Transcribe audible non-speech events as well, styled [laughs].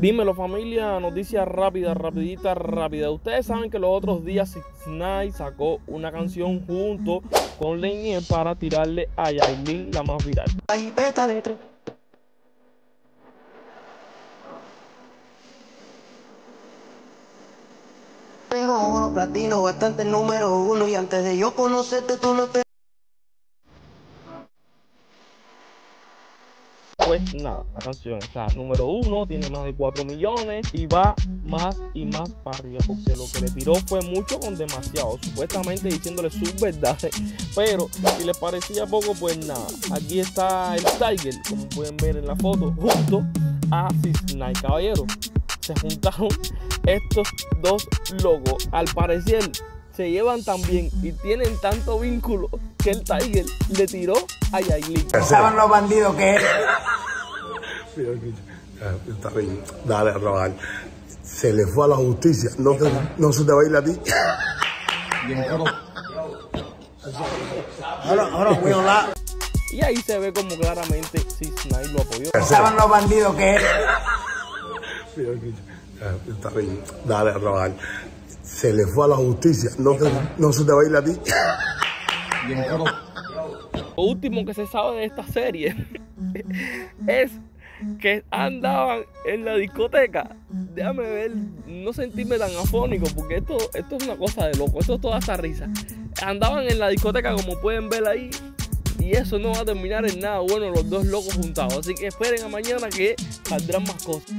Dímelo familia, noticias rápida, rapidita, rápida. Ustedes saben que los otros días Snai sacó una canción junto con Lenier para tirarle a Yailin la más viral. Tengo oro platino, bastante número uno y antes de yo conocerte tú no te... Pues nada, la canción está número uno, tiene más de 4 millones y va más y más para arriba porque lo que le tiró fue mucho con demasiado, supuestamente diciéndole sus verdades, pero si les parecía poco, pues nada, aquí está el Tiger, como pueden ver en la foto, junto a Cisnay Caballero. Se juntaron estos dos logos, al parecer se llevan tan bien y tienen tanto vínculo que el Tiger le tiró a Yailin. Saben los bandidos que es. Está bien. Dale a robar. Se le fue a la justicia. No, te- no se te va a ir a ti. Ahora, ahora voy a hablar. Y ahí se ve como claramente Cisnay lo apoyó. Saben los bandidos que Está bien. Dale a robar. Se le fue a la justicia. No, te- no se te va a ir a ti. Lo último que se sabe de esta serie [laughs] es que andaban en la discoteca. Déjame ver, no sentirme tan afónico, porque esto, esto es una cosa de loco, esto es toda esa risa. Andaban en la discoteca, como pueden ver ahí, y eso no va a terminar en nada bueno, los dos locos juntados. Así que esperen a mañana que saldrán más cosas.